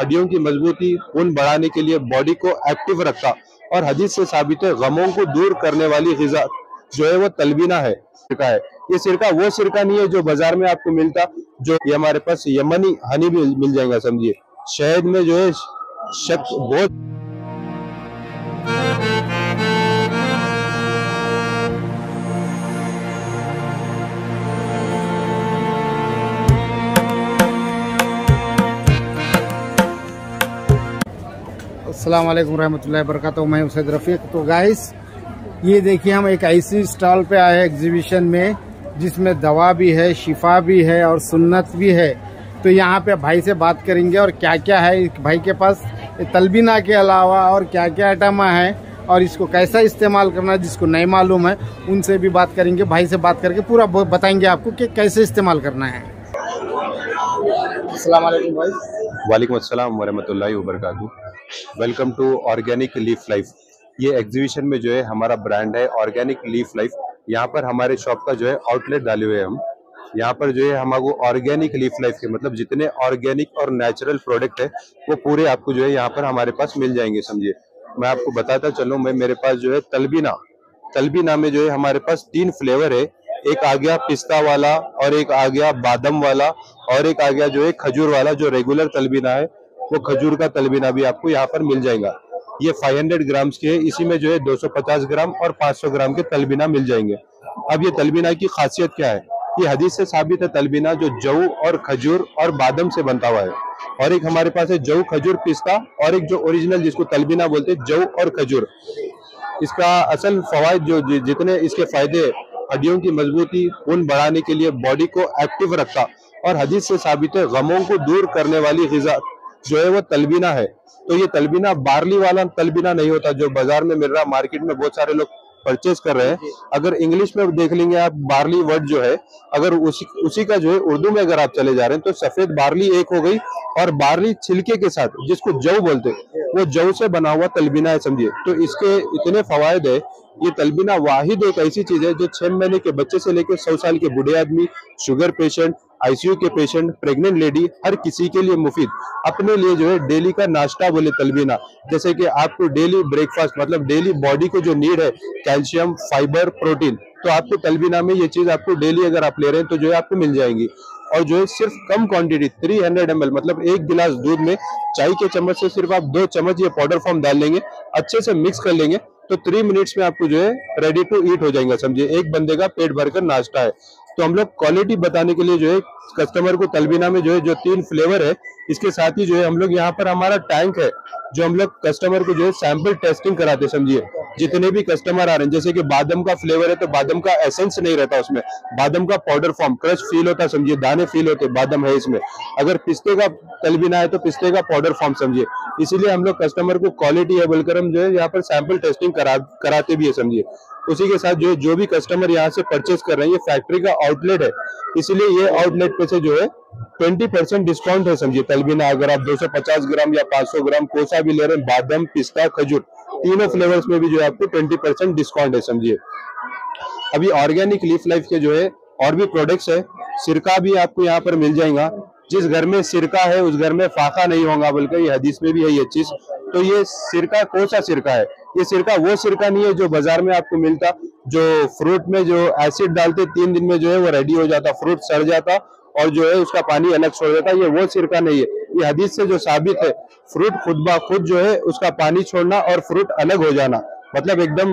हड्डियों की मजबूती, खून बढ़ाने के लिए बॉडी को एक्टिव रखता और हदीस से साबित है, गमों को दूर करने वाली गजा जो है वो तलबीना है, सिरका है। ये सिरका वो सिरका नहीं है जो बाज़ार में आपको मिलता, जो ये हमारे पास यमनी, हनी भी मिल जाएगा, समझिए। शहद में जो है, शक बहुत अस्सलाम वालेकुम रहमतुल्लाहि वबरकातुहू मैं उसैद रफ़ीक। तो गाइस ये देखिए हम एक ऐसी स्टॉल पे आए एग्जीबिशन में जिसमें दवा भी है शिफा भी है और सुन्नत भी है। तो यहाँ पे भाई से बात करेंगे और क्या क्या है भाई के पास तलबीना के अलावा और क्या क्या आइटम है और इसको कैसा इस्तेमाल करना है जिसको नहीं मालूम है उनसे भी बात करेंगे भाई से बात करके पूरा बताएँगे आपको कि कैसे इस्तेमाल करना है। अस्सलाम वालेकुम भाई। वालेकुम अस्सलाम वरहमतुल्लाहि वबरकातुहू। Welcome to organic leaf life. ये एग्जीबिशन में जो है हमारा ब्रांड है ऑर्गेनिक लीफ लाइफ। यहाँ पर हमारे शॉप का जो है आउटलेट डाले हुए हम। यहाँ पर जो है हमारे ऑर्गेनिक लीफ लाइफ के मतलब जितने ऑर्गेनिक और नेचुरल प्रोडक्ट है, वो पूरे आपको जो है यहाँ पर हमारे पास मिल जाएँगे, समझिए। मैं आपको बताता चलूँ, मैं, मेरे पास जो है तलबीना। तलबीना में जो है हमारे पास तीन फ्लेवर है। एक आ गया पिस्ता वाला और एक आ गया बादम वाला और एक आ गया जो है खजूर वाला, जो रेगुलर तलबीना है। वो खजूर का तलबीना भी आपको यहाँ पर मिल जाएगा। ये 500 ग्राम के इसी में जो है 250 ग्राम और 500 ग्राम के तलबीना मिल जाएँगे। अब ये तलबीना की खासियत क्या है? ये हदीस से साबित है तलबीना जो जऊ और खजूर और बादम से बनता हुआ है। और एक हमारे पास है जऊ खजूर पिस्ता, और एक जो ओरिजिनल जिसको तलबीना बोलते हैं, जऊ और खजूर। इसका असल फवाद जो जितने इसके फ़ायदे, हड्डियों की मजबूती, खून बढ़ाने के लिए बॉडी को एक्टिव रखता और हदीस से साबित है, गमों को दूर करने वाली गजा। जो है वो तलबीना है। तो ये तलबीना बार्ली वाला तलबीना नहीं होता जो बाज़ार में मिल रहा मार्केट में बहुत सारे लोग परचेज कर रहे हैं। अगर इंग्लिश में देख लेंगे आप बार्ली वर्ड जो है अगर उसी उसी का जो है उर्दू में अगर आप चले जा रहे हैं तो सफ़ेद बार्ली एक हो गई और बार्ली छिलके के साथ जिसको जव बोलते वो जव से बना हुआ तलबीना है समझिए। तो इसके इतने फवायद है ये तलबीना वाहिद एक ऐसी चीज़ है जो छह महीने के बच्चे से लेकर सौ साल के बूढ़े आदमी, शुगर पेशेंट आईसीयू के पेशेंट, प्रेग्नेंट लेडी, हर किसी के लिए मुफीद। अपने लिए जो है डेली का नाश्ता बोले तलबीना। जैसे कि आपको डेली ब्रेकफास्ट मतलब डेली बॉडी को जो नीड है कैल्शियम फाइबर प्रोटीन तो आपको तलबीना में ये चीज़ आपको डेली अगर आप ले रहे हैं तो जो है आपको मिल जाएँगी। और जो है सिर्फ़ कम क्वांटिटी 300 हंड्रेड मतलब एक गिलास दूध में चाय के चम्मच से सिर्फ़ आप दो चम्मच ये पाउडर फॉर्म डाल लेंगे, अच्छे से मिक्स कर लेंगे। तो थ्री मिनट्स में आपको जो है रेडी टू ईट हो जाएगा, समझिए। एक बंदे का पेट भरकर नाश्ता है। तो हम लोग क्वालिटी बताने के लिए जो है कस्टमर को तलबीना में जो है, जो तीन फ्लेवर है, इसके साथ ही जो है, हम लोग यहाँ पर हमारा टैंक है, जो हम लोग कस्टमर को जो है सैंपल टेस्टिंग कराते समझिए। जितने भी कस्टमर आ रहे हैं, जैसे कि बादम का फ्लेवर है तो बादम का एसेंस नहीं रहता उसमें। बादम का पाउडर फॉर्म क्रश फील होता समझिए, दाने फील होते बादम है इसमें। अगर पिस्ते का तलबीना है तो पिस्ते का पाउडर फॉर्म समझिए। इसीलिए हम लोग कस्टमर को क्वालिटी है बोलकर हम जो है, यहाँ पर सैंपल टेस्टिंग करा, कराते भी है, समझिए। उसी के साथ जो जो भी कस्टमर यहाँ से परचेज कर रहे हैं, ये फैक्ट्री का आउटलेट है। इसलिए ये आउटलेट पे से जो है ट्वेंटी परसेंट डिस्काउंट है समझिए तलबीना अगर आप 250 ग्राम या 500 ग्राम कोसा भी ले रहे हैं, बादम, पिस्ता, खजूर, तीनों फ्लेवर्स में भी जो है आपको ट्वेंटी परसेंट डिस्काउंट है समझिए। अभी ऑर्गेनिक लीफ लाइफ के जो है, और भी प्रोडक्ट्स है, सिरका भी आपको यहाँ पर मिल जाएगा। जिस घर में सिरका है, उस घर में फाका नहीं होगा, बल्कि ये हदीस में भी है ये चीज़। तो ये सिरका कौन सा सिरका है? ये सिरका वो सिरका नहीं है जो बाज़ार में आपको मिलता, जो फ्रूट में जो एसिड डालते, तीन दिन में जो है वो रेडी हो जाता, फ्रूट सड़ जाता और जो है उसका पानी अलग छोड़ देता। ये वो सिरका नहीं है। ये हदीस से जो साबित है, फ्रूट खुद बा खुद जो है उसका पानी छोड़ना और फ्रूट अलग हो जाना। मतलब एकदम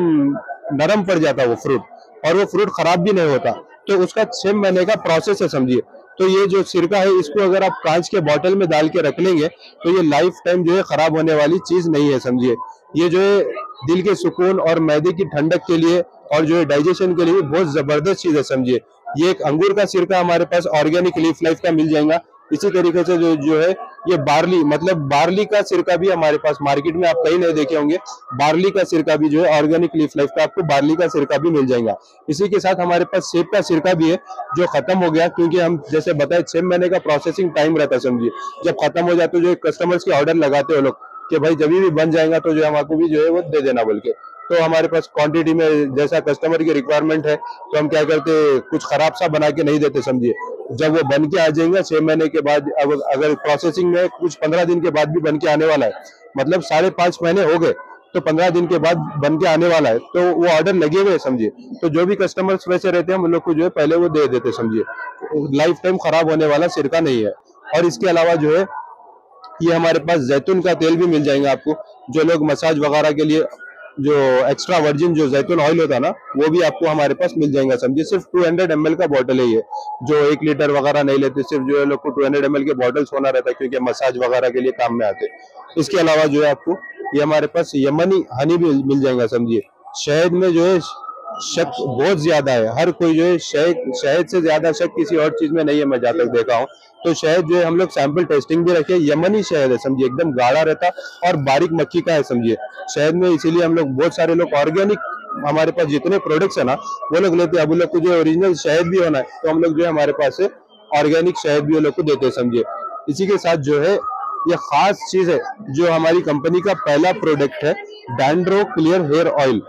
नरम पड़ जाता वो फ्रूट और वो फ्रूट खराब भी नहीं होता। तो उसका छह महीने का प्रोसेस है, समझिए। तो ये जो सिरका है, इसको अगर आप कांच के बॉटल में डाल के रख लेंगे तो ये लाइफ टाइम जो है खराब होने वाली चीज़ नहीं है, समझिए। ये जो है दिल के सुकून और मैदे की ठंडक के लिए और जो है डाइजेशन के लिए बहुत ज़बरदस्त चीज़ है, समझिए। ये एक अंगूर का सिरका हमारे पास ऑर्गेनिक लीफ लाइफ का मिल जाएगा। इसी तरीके से जो जो है, ये बार्ली मतलब बार्ली का सिरका भी हमारे पास मार्केट में आप कहीं नहीं देखे होंगे। बार्ली का सिरका भी जो है, ऑर्गेनिक लीफ लाइफ का आपको बार्ली का सिरका भी मिल जाएगा। इसी के साथ हमारे पास सेब का सिरका भी है, जो खत्म हो गया, क्योंकि हम, जैसे बताए छह महीने का प्रोसेसिंग टाइम रहता है, समझिए। जब खत्म हो जाए तो जो कस्टमर्स के ऑर्डर लगाते हो लोग कि भाई जब भी बन जाएगा तो जो हमको भी जो है वो दे देना बोल के। तो हमारे पास क्वांटिटी में जैसा कस्टमर की रिक्वायरमेंट है तो हम क्या करते कुछ खराब सा बना के नहीं देते समझिए। जब वो बन के आ जाएँगे, छह महीने के बाद अगर प्रोसेसिंग में कुछ पंद्रह दिन के बाद भी बन के आने वाला है मतलब साढ़े पाँच महीने हो गए तो पंद्रह दिन के बाद बन के आने वाला है तो वो ऑर्डर लगे हुए समझिए। तो जो भी कस्टमर्स वैसे रहते हैं, हम लोग को जो है पहले वो दे देते समझिए। लाइफ टाइम खराब होने वाला सिरका नहीं है। और इसके अलावा जो है ये हमारे पास जैतून का तेल भी मिल जाएगा आपको। जो लोग मसाज वगैरह के लिए, जो एक्स्ट्रा वर्जिन जो जैतून ऑयल होता है ना, वो भी आपको हमारे पास मिल जाएगा, समझिए। सिर्फ़ 200 हंड्रेड का बॉटल है ये। जो एक लीटर वगैरह नहीं लेते, सिर्फ़ जो है लोग को 200 हंड्रेड के बॉटल्स होना रहता है, क्योंकि मसाज वगैरह के लिए काम में आते इसके अलावा जो है आपको, ये हमारे पास यमनी हनी भी मिल जाएगा, समझिए। शहद में जो है शक बहुत ज़्यादा है। हर कोई जो है, शहद शहद से ज़्यादा शक किसी और चीज़ में नहीं है, मैं जहाँ तक देखा हूँ। तो शहद जो है, हम लोग सैंपल टेस्टिंग भी रखे यमनी शहद है, समझिए, एकदम गाढ़ा रहता और बारीक मक्खी का है, समझिए। शहद में इसीलिए हम लोग बहुत सारे लोग ऑर्गेनिक हमारे पास जितने प्रोडक्ट्स है ना, वो लोग लेते हैं। अब लोग को जो ओरिजिनल शहद भी होना है तो हम लोग जो है, हमारे पास ऑर्गेनिक शहद भी वो लोग को देते हैं, समझिए। इसी के साथ जो है, ये खास चीज़ है, जो हमारी कंपनी का पहला प्रोडक्ट है डैंड्रो क्लियर हेयर ऑयल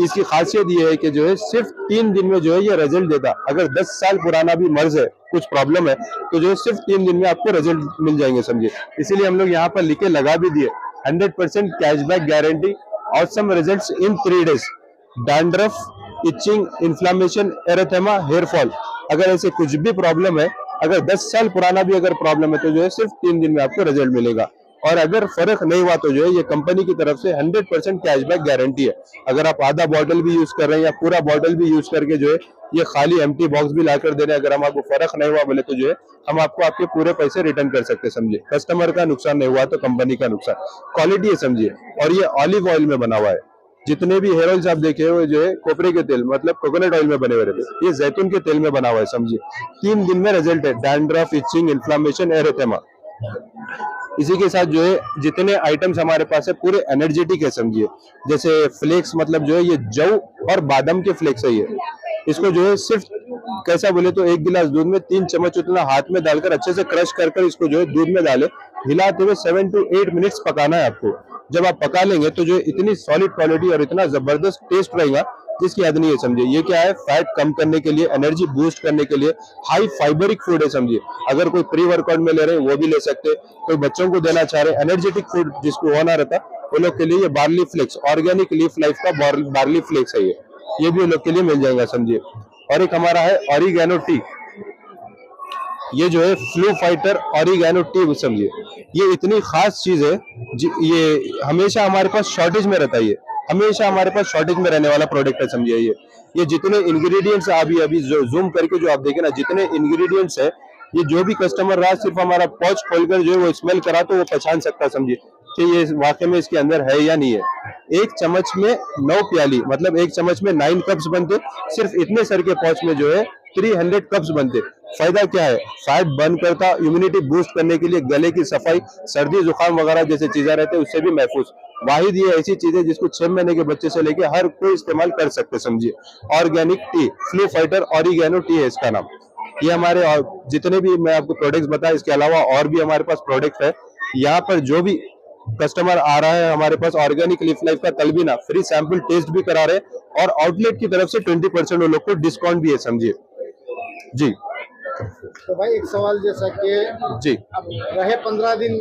इसकी खासियत ये है कि जो है सिर्फ़ तीन दिन में जो है ये रिज़ल्ट देता। अगर दस साल पुराना भी मर्ज है, कुछ प्रॉब्लम है तो जो है सिर्फ़ तीन दिन में आपको रिज़ल्ट मिल जाएँगे, समझिए। इसीलिए हम लोग यहाँ पर लिखे, लगा भी दिए। हंड्रेड परसेंट कैशबैक गारंटी और some result in three days dandruff itching inflammation erythema hair fall अगर ऐसे कुछ भी प्रॉब्लम है, अगर 10 साल पुराना भी अगर प्रॉब्लम है तो जो है सिर्फ़ तीन दिन में आपको रिज़ल्ट मिलेगा। और अगर फ़र्क नहीं हुआ तो जो है ये कंपनी की तरफ़ से 100 परसेंट कैशबैक गारंटी है। अगर आप आधा बॉटल भी यूज़ कर रहे हैं या पूरा बॉटल भी यूज़ करके जो है ये खाली एम बॉक्स भी लाकर दे रहे हैं, अगर हम आपको फ़र्क नहीं हुआ बोले तो जो है हम आपको आपके पूरे पैसे रिटर्न कर सकते हैं, समझिए। कस्टमर का नुकसान नहीं हुआ तो कंपनी का नुकसान। क्वालिटी है, समझिए। और ये ऑलिव ऑयल में बना हुआ है। जितने भी हेयर ऑयल आप देखे हुए जो है कोपरे के तेल मतलब कोकोनट ऑयल में बने हुए रहते ये जैतून के तेल में बना हुआ है, समझिए। तीन दिन में रिज़ल्ट है। डैंड्रफ इचिंग इन्फ्लामेशन एरेथेमा इसी के साथ जो है, जितने आइटम्स हमारे पास है, पूरे एनर्जेटिक है, समझिए। जैसे फ्लेक्स मतलब जो है, ये जव और बादाम के फ्लेक्स है ये। इसको जो है, सिर्फ़ कैसा बोले तो एक गिलास दूध में तीन चम्मच उतना हाथ में डालकर अच्छे से क्रश कर कर इसको जो है, दूध में डाले। हिलाते हुए सेवन टू एट मिनट्स पकाना है आपको। जब आप पका लेंगे तो जो इतनी सॉलिड क्वालिटी और इतना ज़बरदस्त टेस्ट रहेगा जिसकी हद नहीं है समझिए? ये क्या है? फैट कम करने के लिए एनर्जी बूस्ट करने के लिए हाई फाइबरिक फ़ूड है समझिए। अगर कोई प्री वर्कआउट में ले रहे हैं, वो भी ले सकते कोई बच्चों को देना चाह रहे एनर्जेटिक फ़ूड जिसको होना रहता, वो लोग के लिए ये barley flakes organic leaf life का बार्ली फ्लेक्स है ये। ये भी उन लोग के लिए मिल जाएगा समझिए। और एक हमारा है ऑरिगेनो टी ये जो है फ्लू फाइटर ऑरिगेनो टी समझिए। ये इतनी खास चीज़ है ये हमेशा हमारे पास शॉर्टेज में रहता है ये। हमेशा हमारे पास शॉर्टेज में रहने वाला प्रोडक्ट है, समझिए ये। ये जितने इंग्रेडिएंट्स अभी अभी जो जूम करके जो आप देखे ना, जितने इंग्रेडिएंट्स है, ये जो भी कस्टमर रहा, सिर्फ़ हमारा पॉच खोलकर जो है वो स्मेल करा तो वो पहचान सकता समझिए, कि ये वाकई में इसके अंदर है या नहीं है। एक चम्मच में नौ प्याली मतलब एक चम्मच में नाइन कप्स बनते, सिर्फ़ इतने सर के पॉच में जो है थ्री हंड्रेड कप्स बनते। फ़ायदा क्या है? फैट बर्न करता इम्यूनिटी बूस्ट करने के लिए गले की सफ़ाई, सर्दी, जुकाम वगैरह जैसे चीज़ें रहते हैं, उससे भी महफूज। वाहिद ये ऐसी चीज़ है जिसको छह महीने के बच्चे से लेके हर कोई इस्तेमाल कर सकते समझिए। Organic tea flu fighter oregano tea है इसका नाम। ये हमारे और जितने भी मैं आपको प्रोडक्ट्स बताया इसके अलावा और भी हमारे पास प्रोडक्ट है। यहाँ पर जो भी कस्टमर आ रहा है हमारे पास ऑर्गेनिक लिफ लाइफ का तलबीना फ्री सैंपल टेस्ट भी करा रहे और आउटलेट की तरफ़ से ट्वेंटी परसेंट लोग को डिस्काउंट भी है, समझिए। जी। तो भाई एक सवाल जैसा कि जी। रहे पंद्रह दिन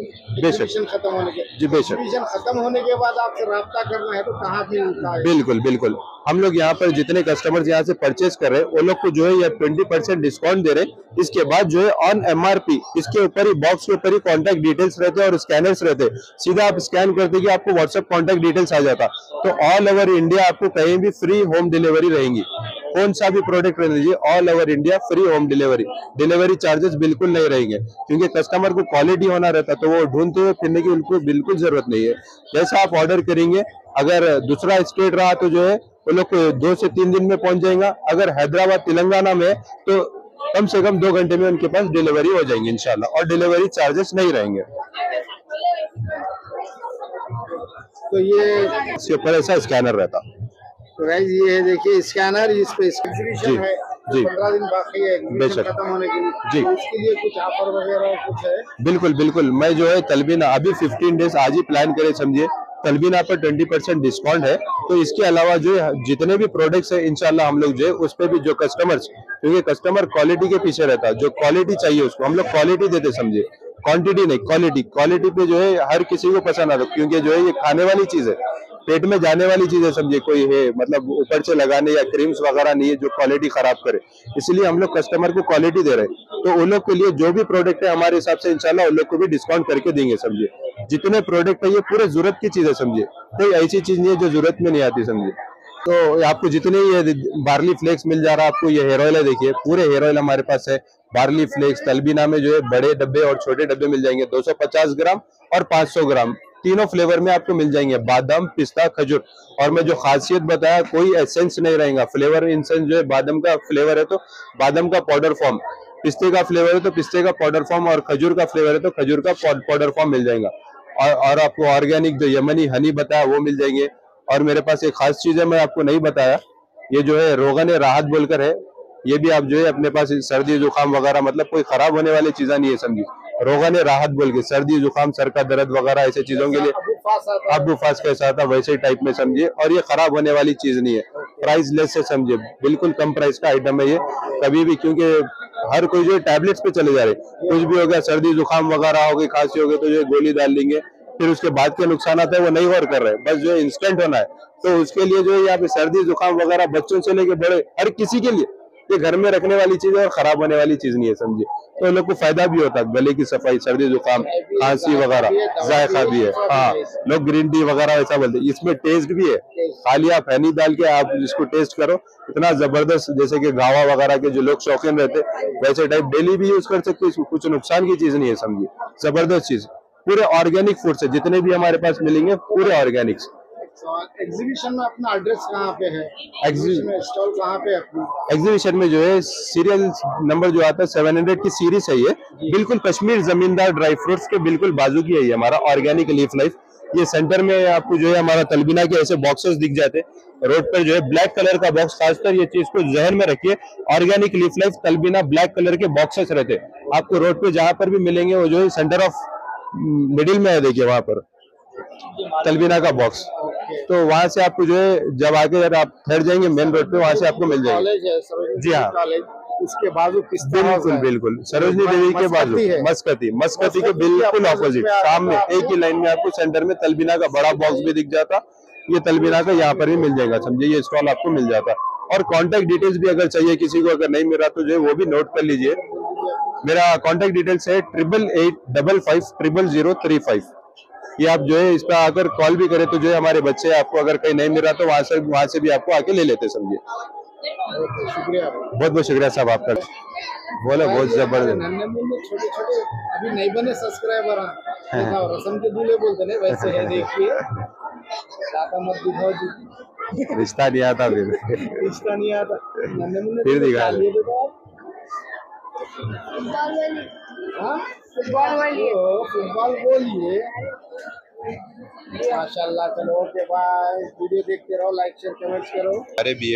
खत्म होने के जी बेशक। खत्म होने के बाद आपसे रहा करना है तो कहाँ भी बिल्कुल बिल्कुल। हम लोग यहाँ पर जितने कस्टमर्स यहाँ से परचेज कर रहे हैं वो लोग को जो है ये ट्वेंटी परसेंट डिस्काउंट दे रहे हैं। इसके बाद जो है ऑन एमआरपी इसके ऊपर ही बॉक्स के ऊपर ही कॉन्टेक्ट डिटेल्स रहते हैं और स्कैनर्स रहते हैं। सीधा आप स्कैन करते कि आपको व्हाट्सएप कॉन्टेक्ट डिटेल्स आ जाता। तो ऑल ओवर इंडिया आपको कहीं भी फ्री होम डिलीवरी रहेंगी। कौन सा भी प्रोडक्ट रह लीजिए all over India free home delivery delivery charges बिल्कुल नहीं रहेंगे, क्योंकि कस्टमर को क्वालिटी होना रहता तो वो ढूंढते हुए फिरने की उनको बिल्कुल ज़रूरत नहीं है। जैसा आप ऑर्डर करेंगे, अगर दूसरा स्टेट रहा तो जो है वो लोग दो से तीन दिन में पहुँच जाएगा। अगर हैदराबाद तेलंगाना में तो कम से कम दो घंटे में उनके पास डिलीवरी हो जाएँगे इनशाला और डिलीवरी चार्जेस नहीं रहेंगे। तो ये इसके ऊपर ऐसा स्कैनर रहता। तो गाइज़ ये देखिए स्कैनर इस पे जी है। जी। पंद्रह दिन बाकी है बेशक। खत्म होने के लिए। जी। इसके लिए कुछ ऑफ़र वगैरह कुछ है? बिल्कुल बिल्कुल। मैं जो है तलबीना अभी 15 डेज़ आज ही प्लान करे समझिए। तलबीना पर ट्वेंटी परसेंट डिस्काउंट है। तो इसके अलावा जो जितने भी प्रोडक्ट्स है इनशाला हम लोग जो है, उस पर भी जो कस्टमर्स क्योंकि कस्टमर क्वालिटी के पीछे रहता है। जो क्वालिटी चाहिए उसको, हम लोग क्वालिटी देते समझे क्वांटिटी नहीं क्वालिटी क्वालिटी पे जो है, हर किसी को पसंद आता क्योंकि जो है, ये खाने वाली चीज़ है। पेट में जाने वाली चीज़ें समझिए, कोई है मतलब ऊपर से लगाने या क्रीम्स वगैरह नहीं है जो क्वालिटी खराब करे। इसलिए हम लोग कस्टमर को क्वालिटी दे रहे हैं। तो उन लोग के लिए जो भी प्रोडक्ट है हमारे हिसाब से इंशाल्लाह उन लोग को भी डिस्काउंट करके देंगे, समझिए। जितने प्रोडक्ट है ये पूरे ज़रूरत की चीज़ है समझिए। कोई ऐसी चीज़ नहीं है जो ज़रूरत में नहीं आती, समझिए। तो आपको जितने ये बार्ली फ्लेक्स मिल जा रहा है, आपको ये हेयर ऑयल है, देखिए, पूरे हेयर ऑयल हमारे पास है। बार्ली फ्लेक्स तलबीना में जो है बड़े डब्बे और छोटे डब्बे मिल जाएँगे 250 ग्राम और 500 ग्राम। तीनों फ्लेवर में आपको मिल जाएँगे। बादाम पिस्ता खजूर। और मैं जो खासियत बताया कोई एसेंस नहीं रहेगा। फ्लेवर इंसेंस जो है बादाम का फ्लेवर है तो बादाम का पाउडर फॉर्म पिस्ते का फ्लेवर है तो पिस्ते का पाउडर फॉर्म और खजूर का फ्लेवर है तो खजूर का पाउडर फॉर्म मिल जाएगा। और, और आपको ऑर्गेनिक जो यमनी हनी बताया वो मिल जाएँगे। और मेरे पास एक खास चीज़ है मैं आपको नहीं बताया। ये जो है रोगन राहत बोलकर है। ये भी आप जो है अपने पास सर्दी जुकाम वगैरह मतलब कोई खराब होने वाली चीजा नहीं है समझिए। रोगन राहत बोल के सर्दी जुकाम सर का दर्द वगैरह ऐसे चीज़ों के लिए अब फास कैसा आता वैसे टाइप में समझिए। और ये खराब होने वाली चीज़ नहीं है। प्राइस लेस से समझिए। बिल्कुल कम प्राइस का आइटम है ये। कभी भी क्योंकि हर कोई जो टैबलेट्स पे चले जा रहे कुछ भी हो गया सर्दी जुकाम वगैरह हो गई खांसी हो गई तो जो गोली डाल लेंगे फिर उसके बाद के नुकसान है वो नहीं और कर रहे बस जो इंस्टेंट होना है। तो उसके लिए जो है यहाँ पे सर्दी जुकाम वगैरह बच्चों से लेके बड़े हर किसी के लिए ये घर में रखने वाली चीज़ है और खराब होने वाली चीज़ नहीं है, समझिए। तो लोग को फ़ायदा भी होता है, गले की सफ़ाई, सर्दी, जुकाम, खांसी वगैरह, जायका भी है। हाँ लोग ग्रीन टी वगैरह ऐसा बोलते हैं। इसमें टेस्ट भी है। खाली आप हनी डाल के, आप इसको टेस्ट करो। इतना ज़बरदस्त, जैसे कि गावा वगैरह के जो लोग शौकीन रहते वैसे टाइप डेली भी यूज़ कर सकते इसको कुछ नुकसान की चीज़ नहीं है, समझिए। ज़बरदस्त चीज़। पूरे ऑर्गेनिक फ़ूड से जितने भी हमारे पास मिलेंगे, पूरे एग्जीबिशन में अपना एड्रेस कहाँ पे है? एग्जीबिशन स्टॉल कहाँ पे अपना? एग्जीबिशन में जो है सीरियल नंबर जो आता है सेवन हंड्रेड की सीरीज़ है ये। बिल्कुल कश्मीर जमींदार ड्राई फ्रूट्स के बिल्कुल बाजू की है ये हमारा ऑर्गेनिक लीफ लाइफ ये सेंटर में आपको जो है हमारा तलबीना के ऐसे बॉक्सेस दिख जाते। रोड पर जो है ब्लैक कलर का बॉक्स खासकर ये चीज़ को जहन में रखिए। ऑर्गेनिक लीफ लाइफ तलबीना ब्लैक कलर के बॉक्सेस रहते। आपको रोड पे जहाँ पर भी मिलेंगे वो जो है सेंटर ऑफ़ मिडिल में है देखिए वहाँ पर। तलबीना का बॉक्स तो वहाँ से आपको जो है जब आगे अगर आप ठहर जाएँगे मेन रोड पे वहाँ से आपको मिल जाएँगे। जी हाँ। उसके बाजू बिल्कुल बिल्कुल। सरोजनी देवी के बाजू मस्कती मस्कती के बिल्कुल ऑपोजिट सामने एक ही लाइन में आपको सेंटर में तलबीना का बड़ा बॉक्स भी दिख जाता। ये तलबीना का यहाँ पर भी मिल जाएगा समझिए ये स्टॉल आपको मिल जाता। और कॉन्टेक्ट डिटेल्स भी अगर चाहिए किसी को अगर नहीं मिला तो जो है वो भी नोट कर लीजिए। मेरा कॉन्टेक्ट डिटेल्स है triple eight double five triple zero three five ये आप जो है इस पर अगर कॉल भी करें तो जो है हमारे बच्चे आपको अगर कहीं नहीं मिल रहा तो वहाँ से वहाँ से भी आपको आके ले लेते समझिए। शुक्रिया बहुत बहुत शुक्रिया साहब आपका। बोलो बहुत ज़बरदस्त। छोटे छोटे अभी नहीं बने सब्सक्राइबर रसम के दूल्हे बोलते नहीं वैसे है देखिए। रिश्ता नहीं आता फिर। रिश्ता नहीं आता। फिर दिखा ये देखो हाँ? फुटबॉल वाली फुटबॉल बोलिए। माशाल्लाह चलो ओके बाय वीडियो देखते रहो लाइक शेयर कमेंट करो। अरे बी